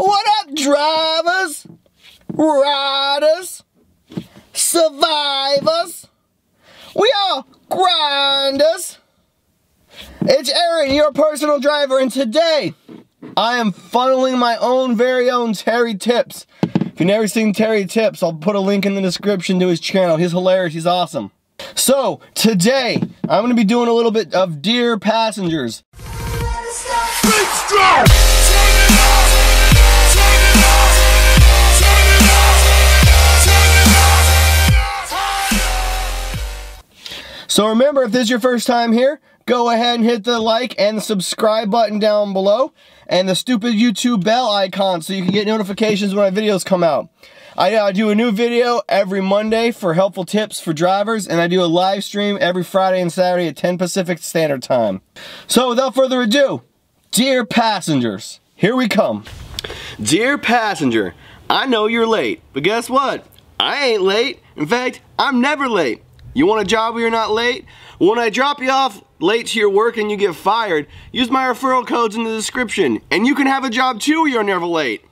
What up, drivers, riders, survivors? We are grinders. It's Aaron, your personal driver, and today I am funneling my own very own Terry Tips. If you've never seen Terry Tips, I'll put a link in the description to his channel. He's hilarious, he's awesome. So, today, I'm gonna be doing a little bit of Dear Passengers. So remember, if this is your first time here, go ahead and hit the like and subscribe button down below and the stupid YouTube bell icon so you can get notifications when my videos come out. I, do a new video every Monday for helpful tips for drivers and I do a live stream every Friday and Saturday at 10 Pacific Standard Time. So without further ado, dear passengers, here we come. Dear passenger, I know you're late, but guess what? I ain't late. In fact, I'm never late. You want a job where you're not late? When I drop you off late to your work and you get fired, use my referral codes in the description and you can have a job too you're never late.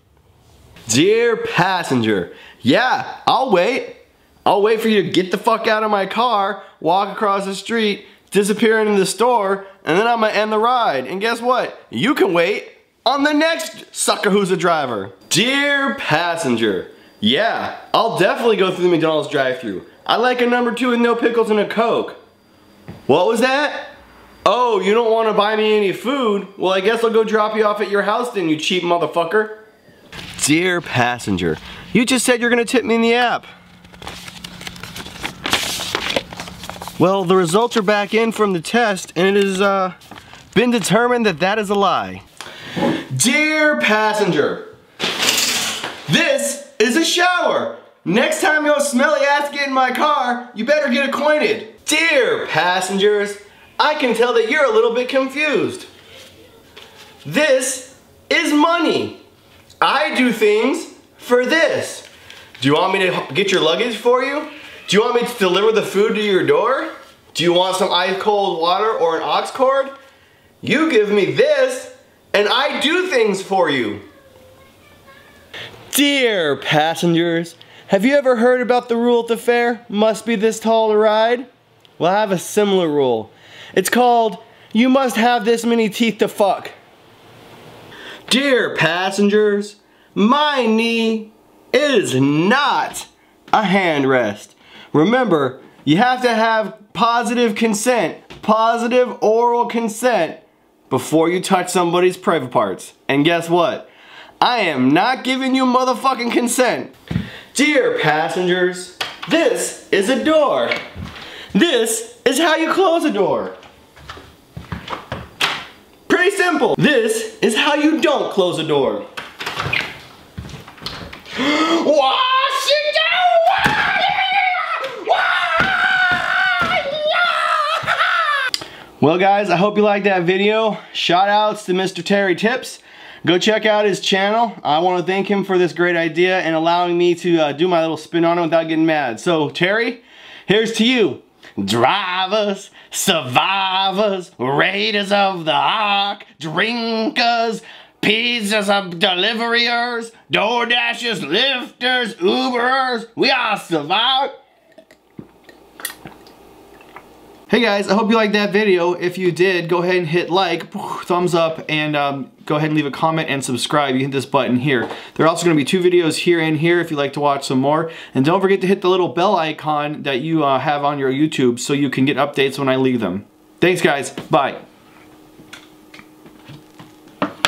Dear passenger, yeah, I'll wait. I'll wait for you to get the fuck out of my car, walk across the street, disappear into the store, and then I'm gonna end the ride. And guess what? You can wait on the next sucker who's a driver. Dear passenger, yeah, I'll definitely go through the McDonald's drive through I like a number two with no pickles and a Coke. What was that? Oh, you don't want to buy me any food? Well, I guess I'll go drop you off at your house then, you cheap motherfucker. Dear passenger, you just said you're gonna tip me in the app. Well, the results are back in from the test and it has uh, been determined that that is a lie. Dear passenger, shower. Next time your smelly ass get in my car, you better get acquainted. Dear passengers, I can tell that you're a little bit confused. This is money. I do things for this. Do you want me to get your luggage for you? Do you want me to deliver the food to your door? Do you want some ice cold water or an aux cord? You give me this and I do things for you. Dear passengers, have you ever heard about the rule at the fair? Must be this tall to ride? Well, I have a similar rule. It's called, you must have this many teeth to fuck. Dear passengers, my knee is not a handrest. Remember, you have to have positive consent, positive oral consent before you touch somebody's private parts. And guess what? I am not giving you motherfucking consent. Dear passengers, this is a door. This is how you close a door. Pretty simple. This is how you don't close a door. Well guys, I hope you liked that video. Shout outs to Mr. Terry Tips. Go check out his channel. I want to thank him for this great idea and allowing me to uh, do my little spin on it without getting mad. So Terry, here's to you. Drivers, survivors, raiders of the ark, drinkers, pizzas of deliverers, door dashers, lifters, uberers, we all survive. Hey guys, I hope you liked that video. If you did, go ahead and hit like, thumbs up, and um, go ahead and leave a comment and subscribe. You hit this button here. There are also going to be two videos here and here if you'd like to watch some more. And don't forget to hit the little bell icon that you uh, have on your YouTube so you can get updates when I leave them. Thanks guys. Bye.